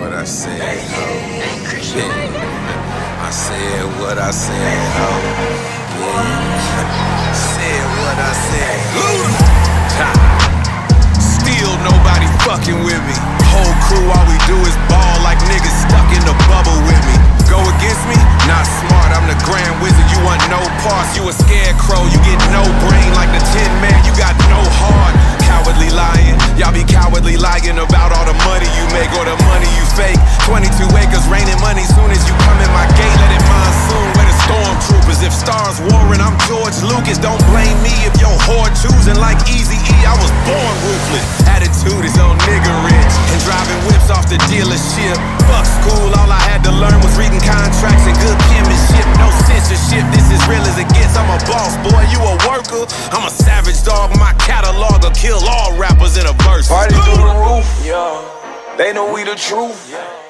what I said, ho. Yeah. I said what I said, ho. Yeah. said what I said. Still nobody fucking with me. Whole crew, all we do is ball like niggas stuck in the bubble with me. Go against me? Not smart, I'm the grand wizard. You want no parts, you a scarecrow. You get no brain 22 acres raining money soon as you come in my gate. Let it monsoon where the stormtroopers. If stars warring, I'm George Lucas. Don't blame me if your whore choosing like Easy E. I was born ruthless. Attitude is on nigga rich and driving whips off the dealership. Fuck school, all I had to learn was reading contracts and good penmanship. No censorship, this is real as it gets. I'm a boss, boy, you a worker. I'm a savage dog, my catalog will kill all rappers in a verse. Party through the roof, yeah. They know we the truth.